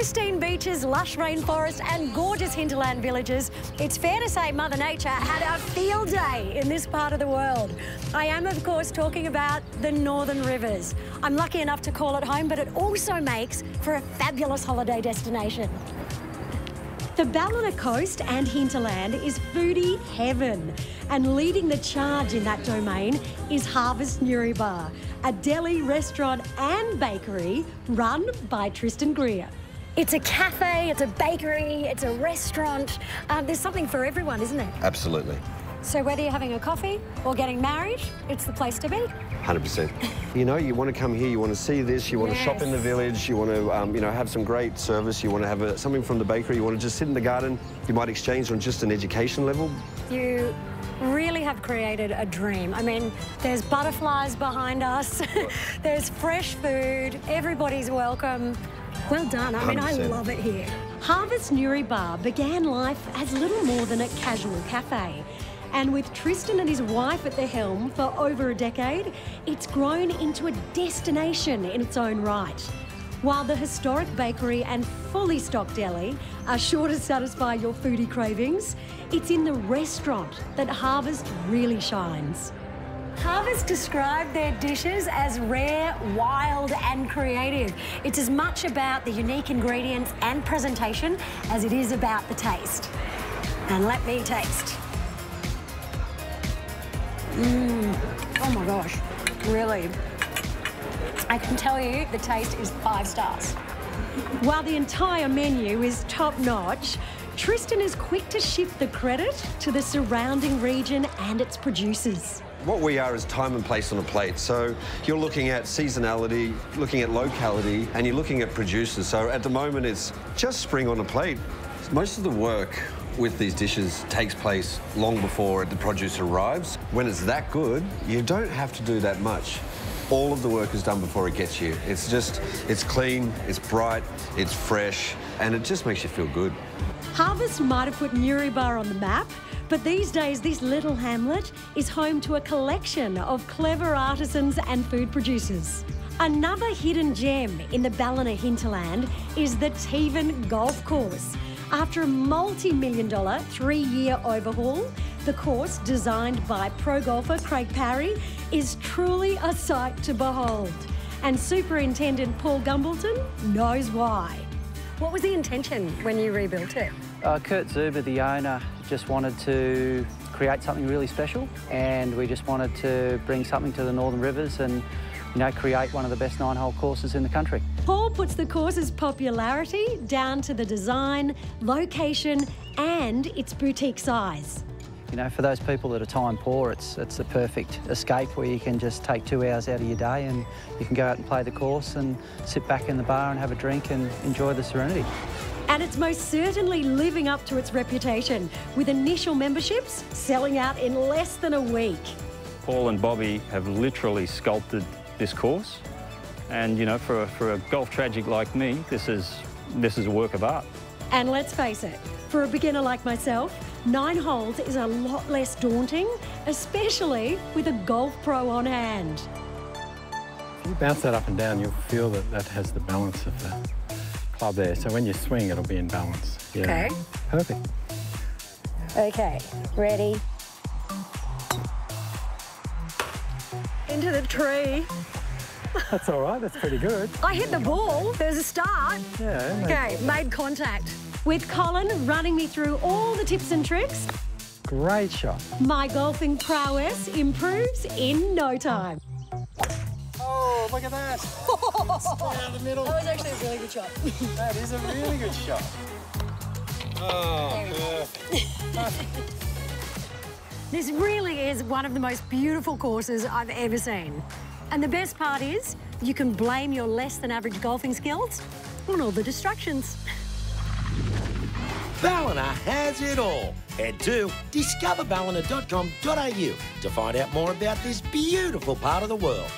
pristine beaches, lush rainforests and gorgeous hinterland villages, it's fair to say Mother Nature had a field day in this part of the world. I am, of course, talking about the Northern Rivers. I'm lucky enough to call it home, but it also makes for a fabulous holiday destination. The Ballina coast and hinterland is foodie heaven. And leading the charge in that domain is Harvest Newry Bar, a deli, restaurant and bakery run by Tristan Grier. It's a cafe, it's a bakery, it's a restaurant. Um, there's something for everyone, isn't it? Absolutely. So whether you're having a coffee or getting married, it's the place to be. 100%. you know, you want to come here, you want to see this, you want yes. to shop in the village, you want to, um, you know, have some great service, you want to have a, something from the bakery, you want to just sit in the garden, you might exchange on just an education level. You really have created a dream. I mean, there's butterflies behind us, there's fresh food, everybody's welcome. Well done. I mean, 100%. I love it here. Harvest Newry Bar began life as little more than a casual cafe. And with Tristan and his wife at the helm for over a decade, it's grown into a destination in its own right. While the historic bakery and fully stocked deli are sure to satisfy your foodie cravings, it's in the restaurant that Harvest really shines. Harvest described their dishes as rare, wild and creative. It's as much about the unique ingredients and presentation as it is about the taste. And let me taste. Mmm. Oh my gosh. Really. I can tell you the taste is five stars. While the entire menu is top notch, Tristan is quick to shift the credit to the surrounding region and its producers. What we are is time and place on a plate. So you're looking at seasonality, looking at locality, and you're looking at producers. So at the moment, it's just spring on a plate. Most of the work with these dishes takes place long before the produce arrives. When it's that good, you don't have to do that much. All of the work is done before it gets here. It's just, it's clean, it's bright, it's fresh, and it just makes you feel good. Harvest might have put Newry Bar on the map, but these days this little hamlet is home to a collection of clever artisans and food producers. Another hidden gem in the Ballina hinterland is the Teven Golf Course, after a multi million dollar three year overhaul, the course, designed by pro golfer Craig Parry, is truly a sight to behold. And Superintendent Paul Gumbleton knows why. What was the intention when you rebuilt it? Uh, Kurt Zuber, the owner, just wanted to create something really special and we just wanted to bring something to the Northern Rivers and you know, create one of the best nine-hole courses in the country. Paul puts the course's popularity down to the design, location and its boutique size. You know, for those people that are time poor, it's, it's the perfect escape where you can just take two hours out of your day and you can go out and play the course and sit back in the bar and have a drink and enjoy the serenity. And it's most certainly living up to its reputation, with initial memberships selling out in less than a week. Paul and Bobby have literally sculpted this course. And, you know, for a, for a golf tragic like me, this is, this is a work of art. And let's face it, for a beginner like myself, nine holes is a lot less daunting, especially with a golf pro on hand. If you bounce that up and down, you'll feel that that has the balance of the club there. So when you swing, it'll be in balance. Yeah. Okay. Perfect. Okay, ready? Into the tree. That's all right, that's pretty good. I hit the ball, there's a start. Yeah. Okay, made contact. With Colin running me through all the tips and tricks. Great shot. My golfing prowess improves in no time. Oh, look at that. down the middle. That was actually a really good shot. that is a really good shot. Oh, perfect. This really is one of the most beautiful courses I've ever seen. And the best part is, you can blame your less than average golfing skills on all the distractions. Ballina has it all. Head to discoverballina.com.au to find out more about this beautiful part of the world.